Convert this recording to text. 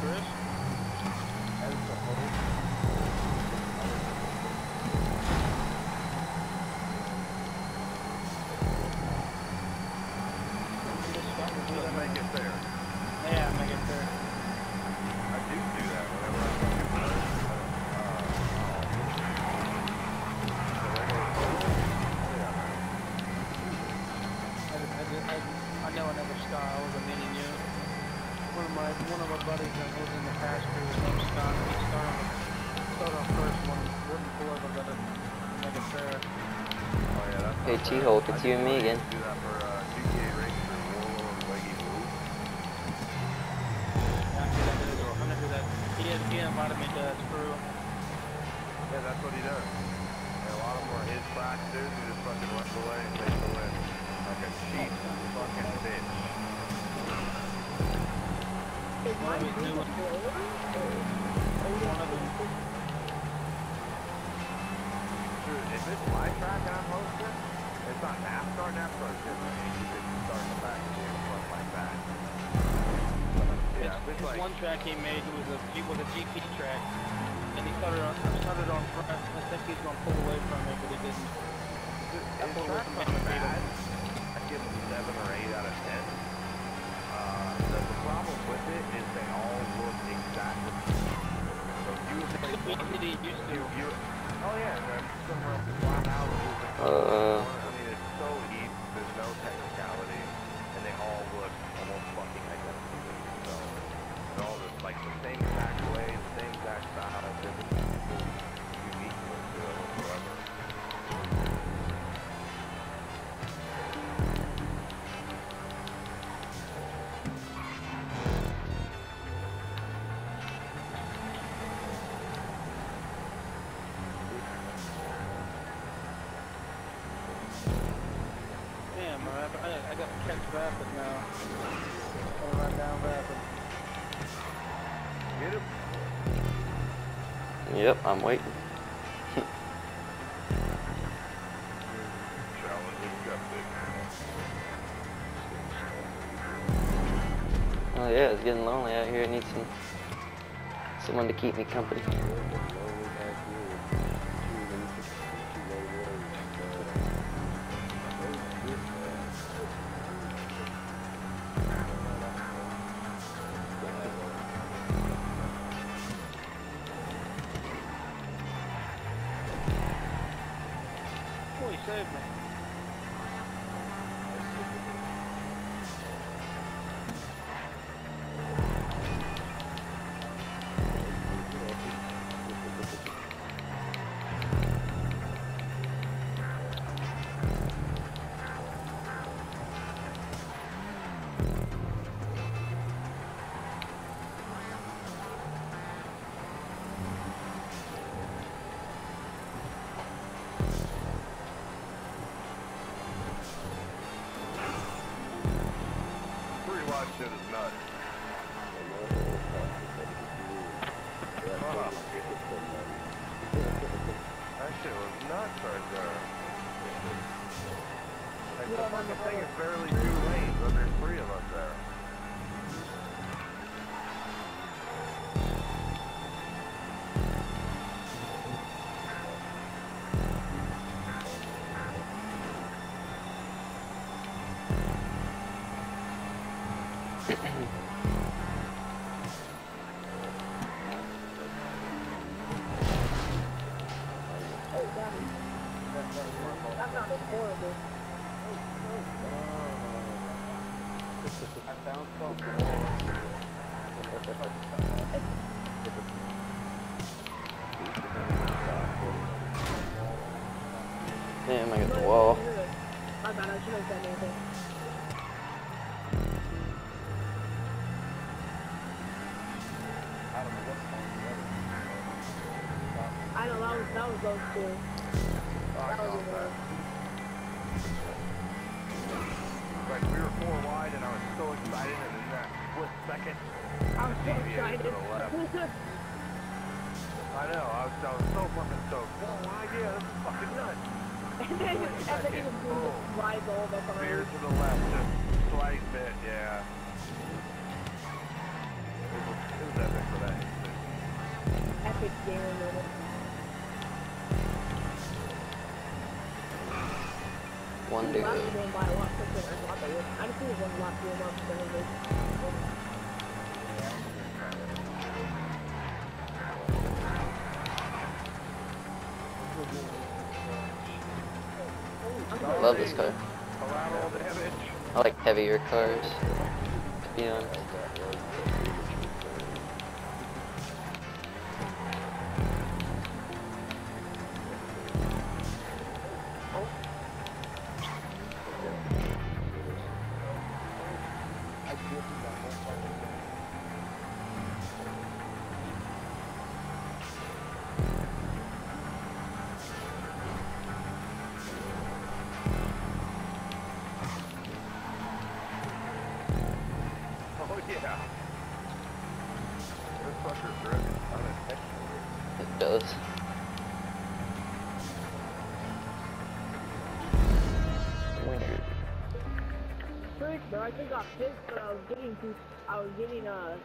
Chris? Just make it fair. Yeah, make it fair. I do do that whenever I fucking run. I, did- I, did- I, I know another Scott. I was a meaning you. One of my one of my buddies that was in the pasture was named Scott. He started on started on first one. Wouldn't pull over, but it make it fair. Oh yeah, that's Hey, T-Hole, fair. it's I you and me again. Do that for uh, GTA Racer, Warlord, Leggy Blue. Yeah, I did that. to the- I'm gonna do that. He, he invited me to his. Yeah, that's what he does. And a lot of them are his tracks, dude. He just fucking runs away and takes the win. Like a cheap fucking bitch. One of his new ones. One of them. Dude, if it's track and I'm hosting, it's not NASCAR. NASCAR is different. You can start in the back and do stuff like that. Yeah, if it's His like, one track he made was a G- was a GP track, and he started on started on front. I think he's gonna pull away from it, but he didn't. his pulled away tracks him. bad. I give him seven or eight out of ten. Uh, the, the problem with it is they all look exactly. So you would It's think the beat that he used to. you, you, oh yeah, and then somewhere flat out is the Uh. I mean, it's so deep. There's no technicality, and they all look almost fucking identical. So they're all just like the same exact I, I got to catch Rapid now. I'll run down Rapid. Get him. Yep, I'm waiting. Oh yeah, it's getting lonely out here. I need some someone to keep me company. Oh, he me. Pretty shit is nuts. Wow. That shit was nuts right there. The fucking thing is barely two lanes, but there's three of us there. Damn, I got the wall. My bad, I shouldn't have said anything. I don't know, that was, that was those two. That was That split second. I'm so excited. I know, I was, I was so fucking stoked. Whoa, idea, this is fucking nuts. and then he as it even boom, slides all the time. Veer to the left, just a slight bit, yeah. It was, it was epic for that. Epic game. Was. I love this car. I like heavier cars, to be honest. Yeah. It does. Winner. But I think I got pissed, but I was getting I was getting uh